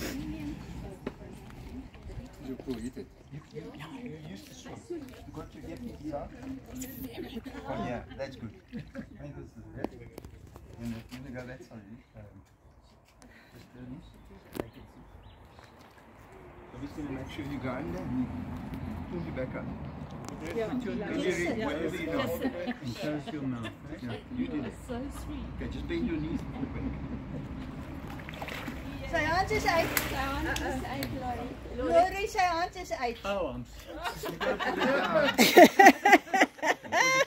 You eat it. You used to swim. You got your FPT out? Oh yeah, that's good. I think this is good. When you when you go that side, um, just turn this, make sure you go in there. Pull you back up. Wherever. And close your mouth. Yeah, you did it. So sweet. Okay, just bend your knees and pull back. Sy hand is uit. Lori, sy hand uit. Oh, I'm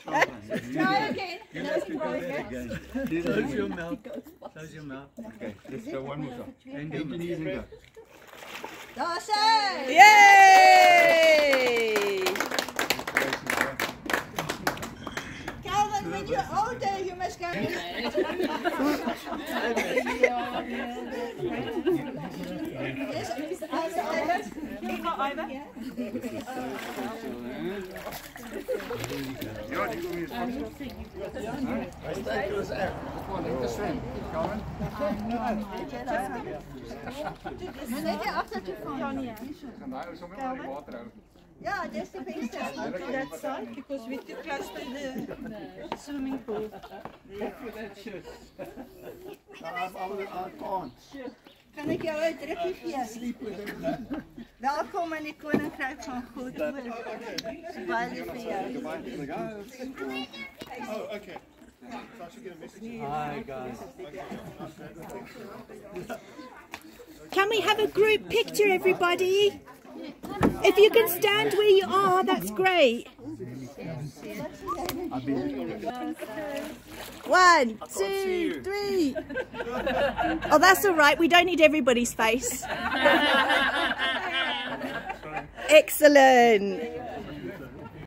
Try again. You have to go again. Close your mouth. Close your mouth. Okay, let's go one more time. Bend your knees and go. Daar sy. Ja, die Ja. hier straks. Dat is Ja. Dat is Sven. Karen. Ja, ik ga even van. Ja, even. Gaan Ja. zo met water uit. Ja, dis die beste. That side because we're too close to the swimming pool. Kan ek jou 'n drukkie gee? Welkom in die koninkryk van God. Baie lief vir jou. Oh, okay. So I should get a message. Hi guys. Can we have a group picture, everybody? If you can stand where you are, that's great. One, two, three. Oh, that's all right. We don't need everybody's face. Excellent.